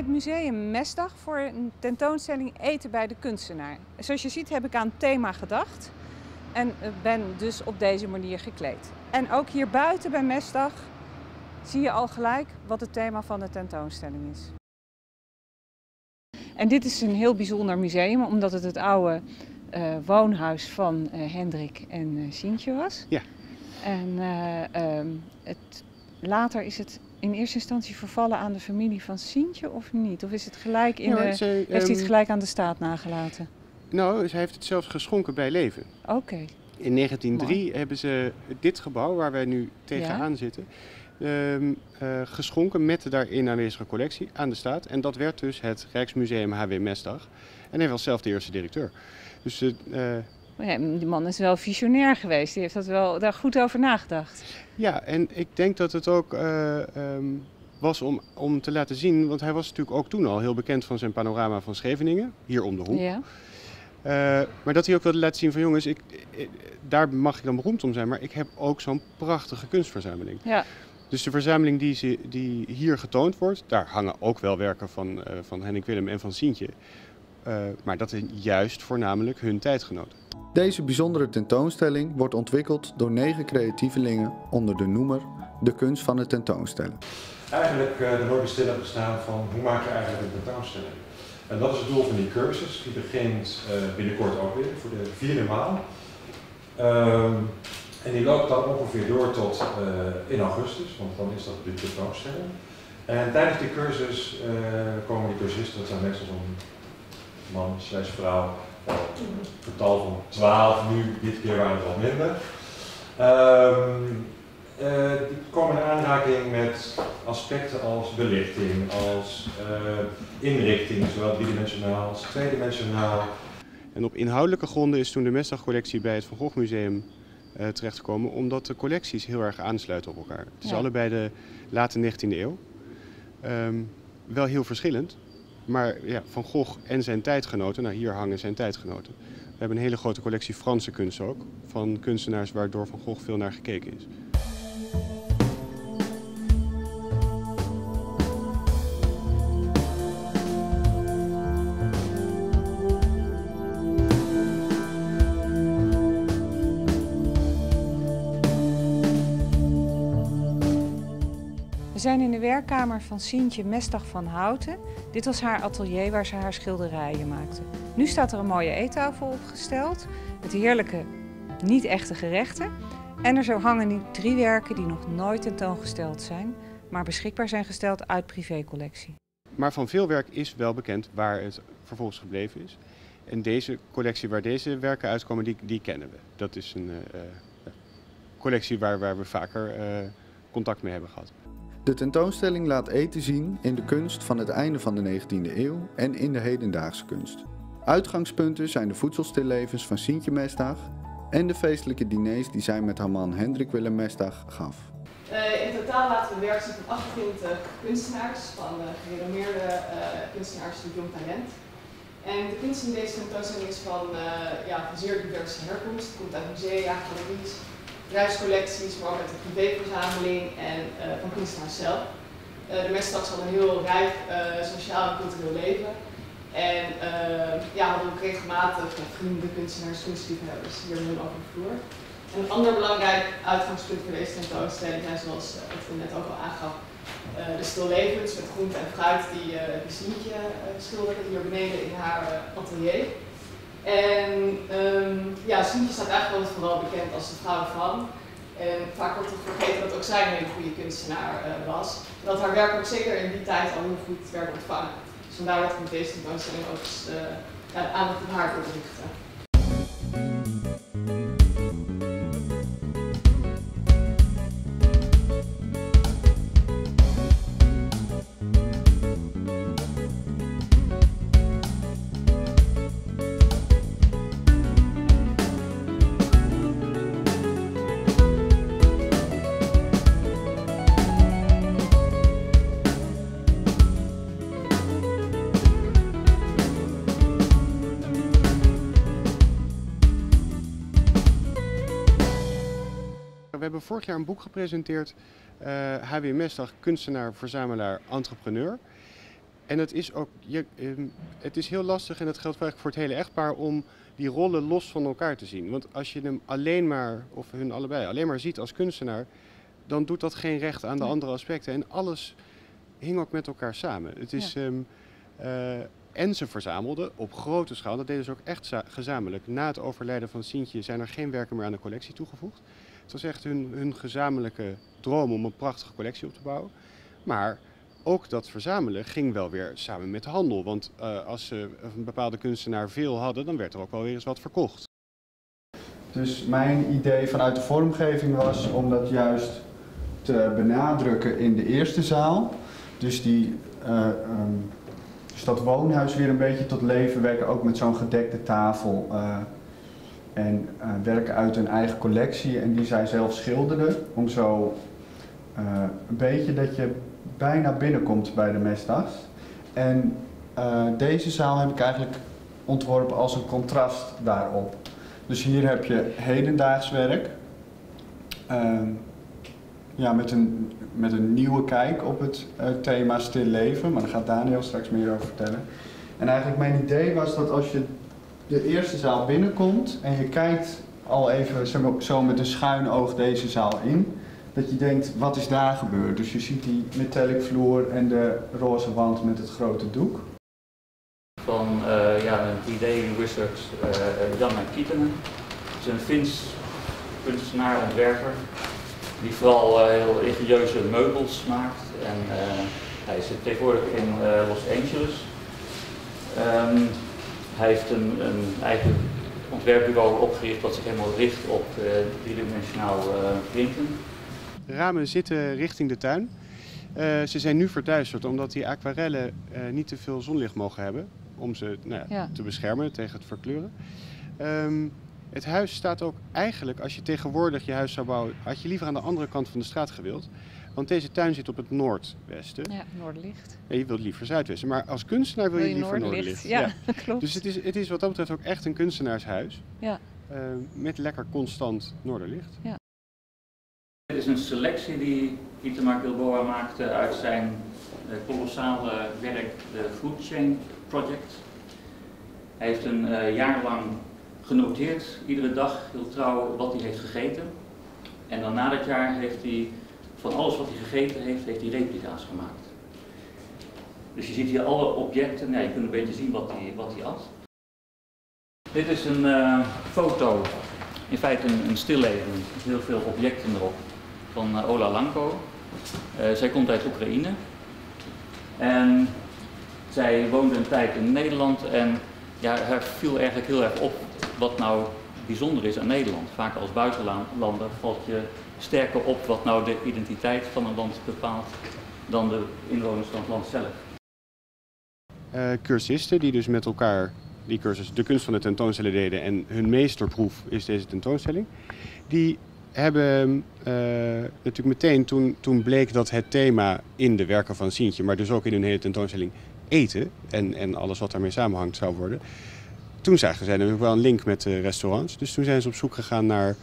het museum Mesdag voor een tentoonstelling Eten bij de kunstenaar. Zoals je ziet heb ik aan het thema gedacht en ben dus op deze manier gekleed. En ook hier buiten bij Mesdag zie je al gelijk wat het thema van de tentoonstelling is. En dit is een heel bijzonder museum omdat het het oude uh, woonhuis van uh, Hendrik en uh, Sientje was. Ja. En um, het, later is het in eerste instantie vervallen aan de familie van Sientje of niet? Of is het gelijk in Nou, de, is, eh, heeft hij het ehm, gelijk aan de staat nagelaten? Nou, zij heeft het zelfs geschonken bij leven. Oké. In 1903 hebben ze dit gebouw waar wij nu tegenaan zitten, ehm, eh, geschonken met de daarin aanwezige collectie aan de staat. En dat werd dus het Rijksmuseum HW Mesdag. En hij was zelf de eerste directeur. Dus ja, die man is wel visionair geweest. Die heeft dat wel, daar goed over nagedacht. ja, en ik denk dat het ook eh, ehm, was om, om te laten zien, want hij was natuurlijk ook toen al heel bekend van zijn panorama van Scheveningen, hier om de hoek. Ja. Eh, maar dat hij ook wilde laten zien van jongens, ik, eh, daar mag ik dan beroemd om zijn, maar ik heb ook zo'n prachtige kunstverzameling. ja. Dus de verzameling die, ze, die hier getoond wordt, daar hangen ook wel werken van, eh, van Henning Willem en van Sientje. Eh, maar dat is juist voornamelijk hun tijdgenoten. Deze bijzondere tentoonstelling wordt ontwikkeld door negen creatievelingen onder de noemer De kunst van het tentoonstellen. Eigenlijk eh, de nooit stil bestaan van hoe maak je eigenlijk een tentoonstelling. En dat is het doel van die cursus. Die begint eh, binnenkort ook weer voor de vierde maal. Ehm, en die loopt dan ongeveer door tot eh, in augustus, want dan is dat de tentoonstelling. En tijdens die cursus eh, komen die cursisten, dat zijn meestal zo'n man slash vrouw, een getal van 12, nu dit keer waren het wat minder. Ehm, eh, die komen in aanraking met aspecten als belichting, als eh, inrichting, zowel driedimensionaal als tweedimensionaal. En op inhoudelijke gronden is toen de Mesdag-collectie bij het Van Gogh Museum eh, terechtgekomen, omdat de collecties heel erg aansluiten op elkaar. Het is Ja. allebei de late 19e eeuw. Ehm, wel heel verschillend, maar ja, Van Gogh en zijn tijdgenoten, nou hier hangen zijn tijdgenoten. We hebben een hele grote collectie Franse kunst ook, van kunstenaars waardoor Van Gogh veel naar gekeken is. We zijn in de werkkamer van Sientje Mestag van Houten. Dit was haar atelier waar ze haar schilderijen maakte. Nu staat er een mooie eettafel opgesteld met heerlijke, niet echte gerechten. En er zo hangen nu drie werken die nog nooit tentoongesteld zijn, maar beschikbaar zijn gesteld uit privécollectie. Maar van veel werk is wel bekend waar het vervolgens gebleven is. En deze collectie waar deze werken uitkomen, die, die kennen we. Dat is een eh, eh, collectie waar, we vaker eh, contact mee hebben gehad. De tentoonstelling laat eten zien in de kunst van het einde van de 19e eeuw en in de hedendaagse kunst. Uitgangspunten zijn de voedselstillevens van Sientje Mestdag en de feestelijke diners die zij met haar man Hendrik Willem Mestdag gaf. Eh, in totaal laten we werk zien van 28 kunstenaars, van uh, gerenommeerde eh, kunstenaars van jong talent. En de kunst in deze tentoonstelling is van, ja, zeer diverse herkomst. Het komt uit musea, galeries, bedrijfscollecties, maar ook uit de privéverzameling en eh, van kunstenaars zelf. Eh, de mensen straks hadden een heel rijk eh, sociaal en cultureel leven. En eh, ja, hadden ook regelmatig vrienden, kunstenaars, kunstliefhebbers hier op hun over de vloer. En een ander belangrijk uitgangspunt voor deze tentoonstelling zijn, zoals we net ook al aangaf, eh, de stillevens met groente en fruit die, eh die eh, schilderde hier beneden in haar atelier. En ehm, ja, Sientje staat eigenlijk altijd vooral bekend als de vrouw van. En vaak wordt er vergeten dat ook zij een hele goede kunstenaar eh, was. Dat haar werk ook zeker in die tijd al heel goed werd ontvangen. Dus vandaar dat we met deze tentoonstelling ook eens, eh, ja, de aandacht op haar willen richten. Hebben vorig jaar een boek gepresenteerd, eh HW Mesdag, kunstenaar, verzamelaar, entrepreneur. en het is ook, je, ehm, het is heel lastig en dat geldt eigenlijk voor het hele echtpaar om die rollen los van elkaar te zien. Want als je hem alleen maar, of hun allebei, alleen maar ziet als kunstenaar, dan doet dat geen recht aan de andere aspecten. En alles hing ook met elkaar samen. Het is, ehm, eh, en ze verzamelden op grote schaal, dat deden ze ook echt gezamenlijk. Na het overlijden van Sintje zijn er geen werken meer aan de collectie toegevoegd. Het was echt hun, hun gezamenlijke droom om een prachtige collectie op te bouwen. Maar ook dat verzamelen ging wel weer samen met handel. Want uh, als ze een bepaalde kunstenaar veel hadden, dan werd er ook wel weer eens wat verkocht. Dus mijn idee vanuit de vormgeving was om dat juist te benadrukken in de eerste zaal. Dus, die, uh, dat woonhuis weer een beetje tot leven wekken, ook met zo'n gedekte tafel. Uh, en werken uit hun eigen collectie en die zij zelf schilderden. Om zo een beetje dat je bijna binnenkomt bij de Mestas. En uh, deze zaal heb ik eigenlijk ontworpen als een contrast daarop. Dus hier heb je hedendaags werk. Uh, ja, met een, met een nieuwe kijk op het thema stil leven. Maar daar gaat Daniel straks meer over vertellen. En eigenlijk mijn idee was dat als je de eerste zaal binnenkomt en je kijkt al even zo met een schuin oog deze zaal in dat je denkt, wat is daar gebeurd? Dus je ziet die metallic vloer en de roze wand met het grote doek. Van uh, ja, een 3D-wizard uh, Jan Kietenen. Het is een Fins kunstenaar, ontwerper, die vooral uh, heel ingenieuze meubels maakt. En hij zit tegenwoordig in Los Angeles. Um, hij heeft een, een, eigen ontwerpbureau opgericht dat zich helemaal richt op driedimensionaal printen ramen zitten richting de tuin. Uh, ze zijn nu verduisterd omdat die aquarellen uh, niet te veel zonlicht mogen hebben. Om ze nou ja, ja. te beschermen tegen het verkleuren. Um, het huis staat ook eigenlijk, als je tegenwoordig je huis zou bouwen, had je liever aan de andere kant van de straat gewild. Want deze tuin zit op het noordwesten. Ja, noordlicht. Ja, je wilt liever zuidwesten. Maar als kunstenaar wil, wil je, liever noordlicht. Ja, ja, klopt. Dus het is, het is wat dat betreft ook echt een kunstenaarshuis. Ja. Uh, met lekker constant noorderlicht. Ja. Dit is een selectie die Itamar Gilboa maakte uit zijn uh, kolossale werk, de Food Chain Project. Hij heeft een uh, jaar lang genoteerd, iedere dag heel trouw, wat hij heeft gegeten. En dan na dat jaar heeft hij van alles wat hij gegeten heeft, heeft hij replica's gemaakt. Dus je ziet hier alle objecten, nou, je kunt een beetje zien wat hij, wat hij at. Dit is een uh, foto, in feite een, een stilleven, met heel veel objecten erop van eh, Ola Lanko. Uh, zij komt uit Oekraïne. En zij woonde een tijd in Nederland en ja, haar viel eigenlijk heel erg op wat nou bijzonder is aan Nederland. Vaak als buitenlander valt je sterker op wat nou de identiteit van een land bepaalt dan de inwoners van het land zelf. Uh, cursisten die dus met elkaar die cursus de kunst van de tentoonstelling deden en hun meesterproef is deze tentoonstelling, die hebben uh, natuurlijk meteen, toen, toen bleek dat het thema in de werken van Sientje, maar dus ook in hun hele tentoonstelling eten en, en alles wat daarmee samenhangt zou worden. Toen zagen zij natuurlijk wel een link met de restaurants. Dus toen zijn ze op zoek gegaan naar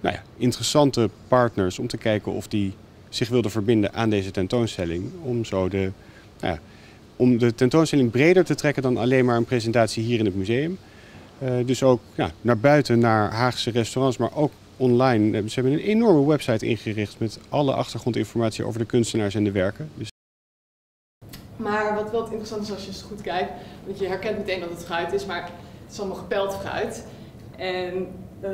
nou ja, interessante partners om te kijken of die zich wilden verbinden aan deze tentoonstelling. Om zo de, nou ja, om de tentoonstelling breder te trekken dan alleen maar een presentatie hier in het museum. Uh, dus ook ja, naar buiten, naar Haagse restaurants, maar ook online. Ze hebben een enorme website ingericht met alle achtergrondinformatie over de kunstenaars en de werken. Dus... Maar wat wel interessant is als je eens goed kijkt, want je herkent meteen dat het fruit is, maar het is allemaal gepeld fruit. En uh,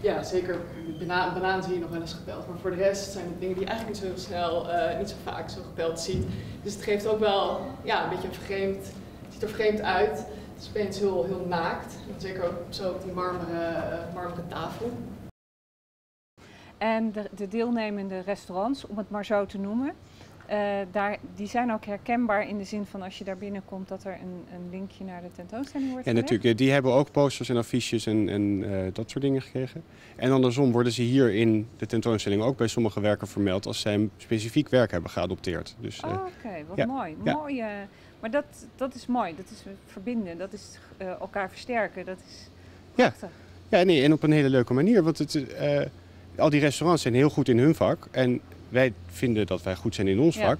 ja, zeker banaan, banaan zie je nog wel eens gepeld, maar voor de rest zijn het dingen die je eigenlijk niet zo snel, uh, niet zo vaak zo gepeld ziet. Dus het geeft ook wel ja, een beetje een vreemd, het ziet er vreemd uit. Het is opeens heel, heel naakt, zeker ook zo op die marmeren, uh, marmeren tafel. En de, de, deelnemende restaurants, om het maar zo te noemen, uh, daar, die zijn ook herkenbaar in de zin van als je daar binnenkomt dat er een, een linkje naar de tentoonstelling wordt Ja, natuurlijk. Die hebben ook posters en affiches en, en uh, dat soort dingen gekregen. En andersom worden ze hier in de tentoonstelling ook bij sommige werken vermeld als zij een specifiek werk hebben geadopteerd. Dus, uh, oh, Oké, okay, wat ja. mooi. Ja. mooi maar dat, dat is mooi. Dat is verbinden, dat is elkaar versterken. Dat is prachtig. Ja. ja, nee, en op een hele leuke manier. Want het al die restaurants zijn heel goed in hun vak. En wij vinden dat wij goed zijn in ons vak.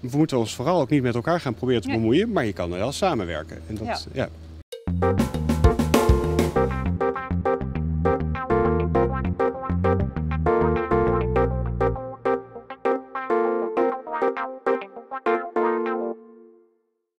we moeten ons vooral ook niet met elkaar gaan proberen te bemoeien, maar je kan er wel samenwerken. En dat, ja.